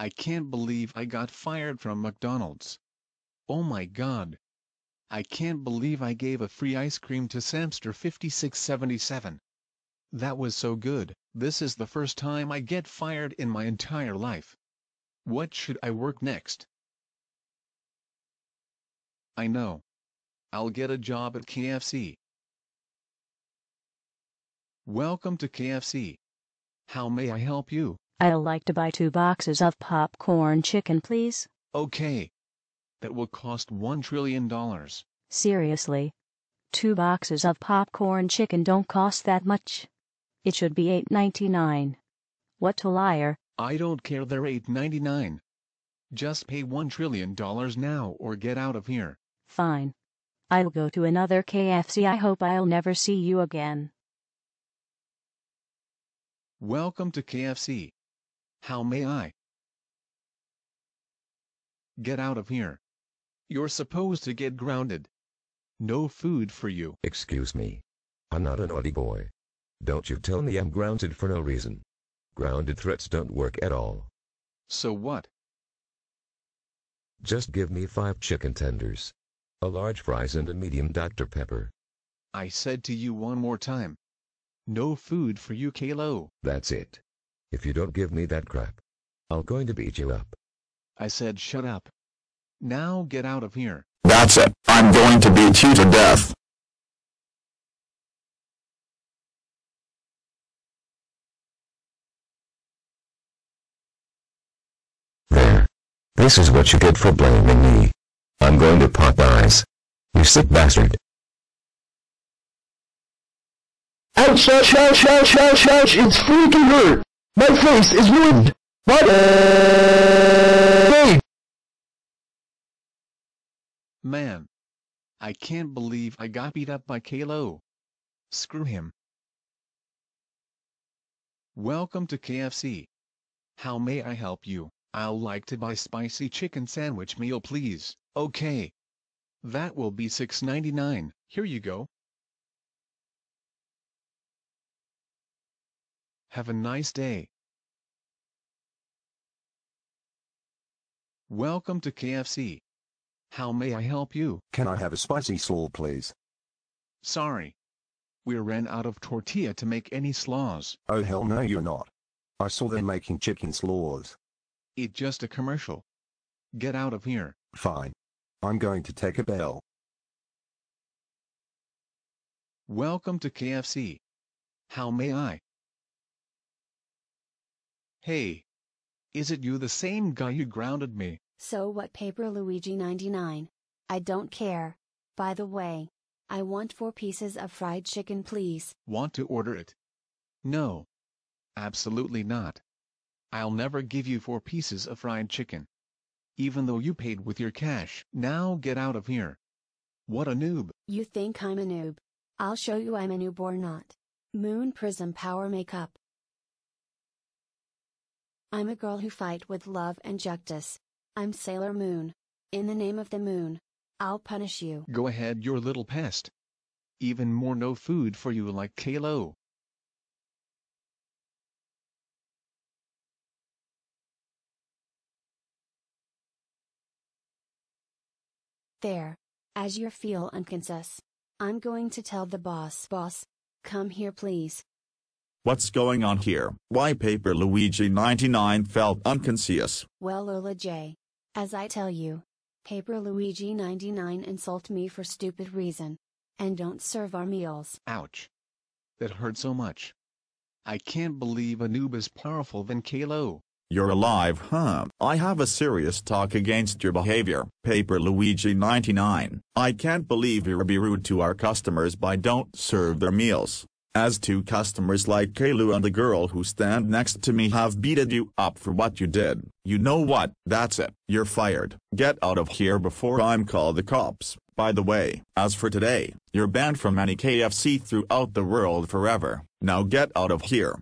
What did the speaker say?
I can't believe I got fired from McDonald's. Oh my god. I can't believe I gave a free ice cream to Samster 5677. That was so good, this is the first time I get fired in my entire life. What should I work next? I know. I'll get a job at KFC. Welcome to KFC. How may I help you? I'd like to buy two boxes of popcorn chicken, please. Okay. That will cost one trillion dollars. Seriously. Two boxes of popcorn chicken don't cost that much. It should be $8.99. What a liar. I don't care they're $8.99. Just pay one trillion dollars now or get out of here. Fine. I'll go to another KFC. I hope I'll never see you again. Welcome to KFC. How may I? Get out of here. You're supposed to get grounded. No food for you. Excuse me. I'm not a naughty boy. Don't you tell me I'm grounded for no reason. Grounded threats don't work at all. So what? Just give me five chicken tenders. A large fries and a medium Dr. Pepper. I said to you one more time. No food for you, Kalo. That's it. If you don't give me that crap, I'm going to beat you up. I said shut up. Now get out of here. That's it. I'm going to beat you to death. There. This is what you get for blaming me. I'm going to Popeyes. You sick bastard. Ouch, ouch, ouch, ouch, ouch, ouch, it's freaking hurt! My face is ruined! What? Man. I can't believe I got beat up by Kalo. Screw him. Welcome to KFC. How may I help you? I'll like to buy spicy chicken sandwich meal please. Okay. That will be $6.99. Here you go. Have a nice day. Welcome to KFC. How may I help you? Can I have a spicy slaw, please? Sorry. We ran out of tortilla to make any slaws. Oh hell no you're not. I saw them making chicken slaws. It's just a commercial. Get out of here. Fine. I'm going to Taco Bell. Welcome to KFC. How may I? Hey. Is it you the same guy who grounded me? So what paper Luigi 99? I don't care. By the way, I want four pieces of fried chicken please. Want to order it? No. Absolutely not. I'll never give you four pieces of fried chicken. Even though you paid with your cash. Now get out of here. What a noob. You think I'm a noob? I'll show you I'm a noob or not. Moon Prism Power Makeup. I'm a girl who fight with love and justice. I'm Sailor Moon. In the name of the moon, I'll punish you. Go ahead your little pest. Even more no food for you like Kalo. There. As you feel unconscious. I'm going to tell the boss. Boss, come here please. What's going on here? Why Paper Luigi 99 felt unconscious? Well Lola J. As I tell you. Paper Luigi 99 insult me for stupid reason. And don't serve our meals. Ouch. That hurt so much. I can't believe a noob is powerful than Kalo. You're alive huh? I have a serious talk against your behavior. Paper Luigi 99. I can't believe you're be rude to our customers by don't serve their meals. As two customers like Kalu and the girl who stand next to me have beated you up for what you did. You know what? That's it. You're fired. Get out of here before I'm call the cops. By the way, as for today, you're banned from any KFC throughout the world forever. Now get out of here.